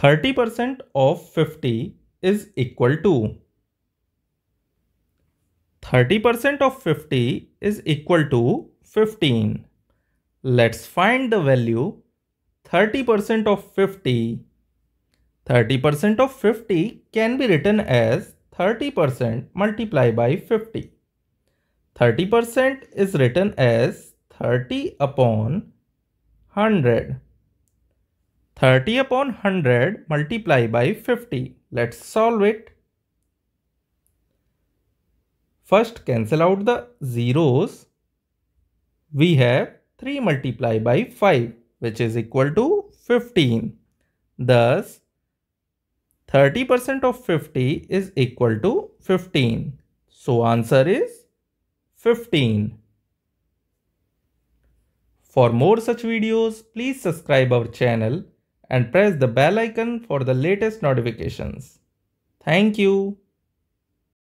30% of 50 is equal to 30% of 50 is equal to 15. Let's find the value 30% of 50. 30% of 50 can be written as 30% multiplied by 50. 30% is written as 30 upon 100. 30 upon 100 multiply by 50. Let's solve it. First cancel out the zeros. We have 3 multiply by 5 which is equal to 15. Thus 30% of 50 is equal to 15. So answer is 15. For more such videos, please subscribe our channel and press the bell icon for the latest notifications. Thank you.